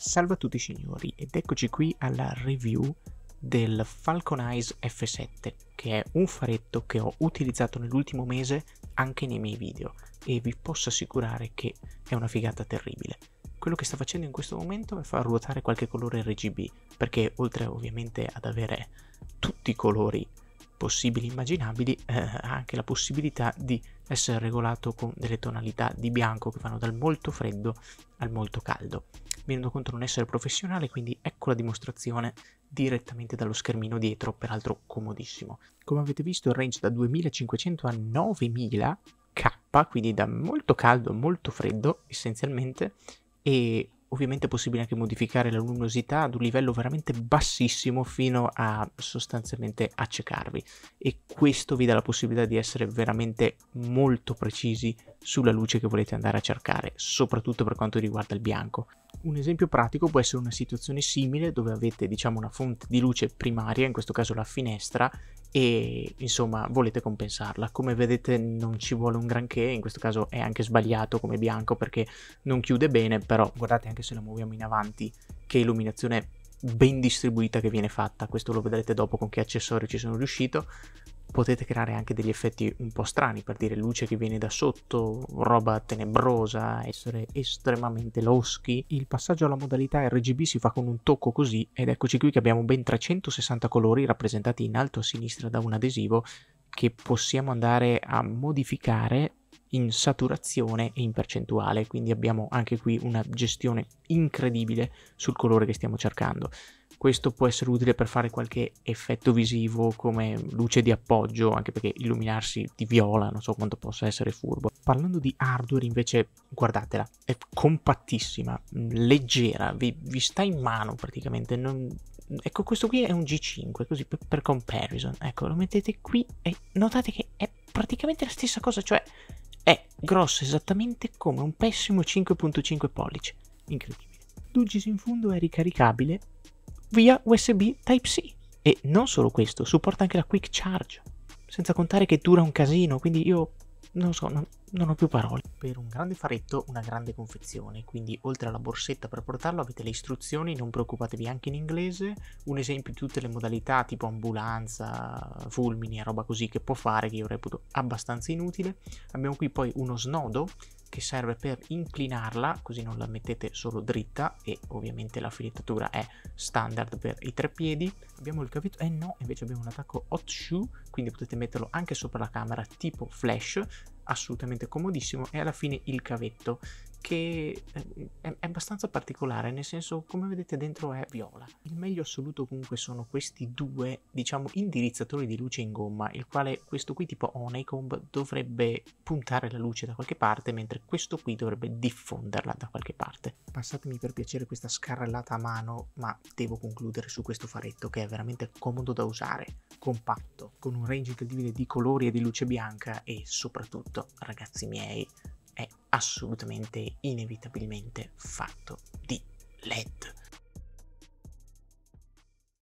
Salve a tutti signori ed eccoci qui alla review del Falcon Eyes F7 che è un faretto che ho utilizzato nell'ultimo mese anche nei miei video e vi posso assicurare che è una figata terribile. Quello che sta facendo in questo momento è far ruotare qualche colore RGB perché oltre ovviamente ad avere tutti i colori possibili immaginabili eh, ha anche la possibilità di essere regolato con delle tonalità di bianco che vanno dal molto freddo al molto caldo mi rendo conto non essere professionale, quindi ecco la dimostrazione direttamente dallo schermino dietro, peraltro comodissimo. Come avete visto il range da 2500 a 9000 K, quindi da molto caldo a molto freddo essenzialmente, e ovviamente è possibile anche modificare la luminosità ad un livello veramente bassissimo fino a sostanzialmente accecarvi. E questo vi dà la possibilità di essere veramente molto precisi sulla luce che volete andare a cercare soprattutto per quanto riguarda il bianco un esempio pratico può essere una situazione simile dove avete diciamo una fonte di luce primaria, in questo caso la finestra, e insomma volete compensarla. Come vedete non ci vuole un granché, in questo caso è anche sbagliato come bianco perché non chiude bene, però guardate anche se la muoviamo in avanti che illuminazione ben distribuita che viene fatta, questo lo vedrete dopo con che accessori ci sono riuscito potete creare anche degli effetti un po' strani, per dire luce che viene da sotto, roba tenebrosa, essere estremamente loschi. Il passaggio alla modalità RGB si fa con un tocco così ed eccoci qui che abbiamo ben 360 colori rappresentati in alto a sinistra da un adesivo che possiamo andare a modificare in saturazione e in percentuale, quindi abbiamo anche qui una gestione incredibile sul colore che stiamo cercando. Questo può essere utile per fare qualche effetto visivo come luce di appoggio, anche perché illuminarsi di viola non so quanto possa essere furbo. Parlando di hardware invece, guardatela, è compattissima, leggera, vi, vi sta in mano praticamente. Non... Ecco, questo qui è un G5, così per, per comparison. Ecco, lo mettete qui e notate che è praticamente la stessa cosa, cioè è grosso esattamente come un pessimo 5.5 pollici. Incredibile. L'UGIS in fondo è ricaricabile via USB Type-C. E non solo questo, supporta anche la Quick Charge, senza contare che dura un casino, quindi io non so, non, non, ho più parole. Per un grande faretto, una grande confezione, quindi oltre alla borsetta per portarlo avete le istruzioni, non preoccupatevi anche in inglese, un esempio di tutte le modalità tipo ambulanza, fulmini e roba così che può fare, che io reputo abbastanza inutile. Abbiamo qui poi uno snodo che serve per inclinarla così non la mettete solo dritta e ovviamente la filettatura è standard per i tre piedi abbiamo il cavetto eh no invece abbiamo un attacco hot shoe quindi potete metterlo anche sopra la camera tipo flash assolutamente comodissimo e alla fine il cavetto che eh, è, è, abbastanza particolare, nel senso come vedete dentro è viola. Il meglio assoluto comunque sono questi due, diciamo, indirizzatori di luce in gomma, il quale questo qui tipo Honeycomb dovrebbe puntare la luce da qualche parte, mentre questo qui dovrebbe diffonderla da qualche parte. Passatemi per piacere questa scarrellata a mano, ma devo concludere su questo faretto che è veramente comodo da usare, compatto, con un range incredibile di colori e di luce bianca e soprattutto, ragazzi miei, è assolutamente inevitabilmente fatto di LED.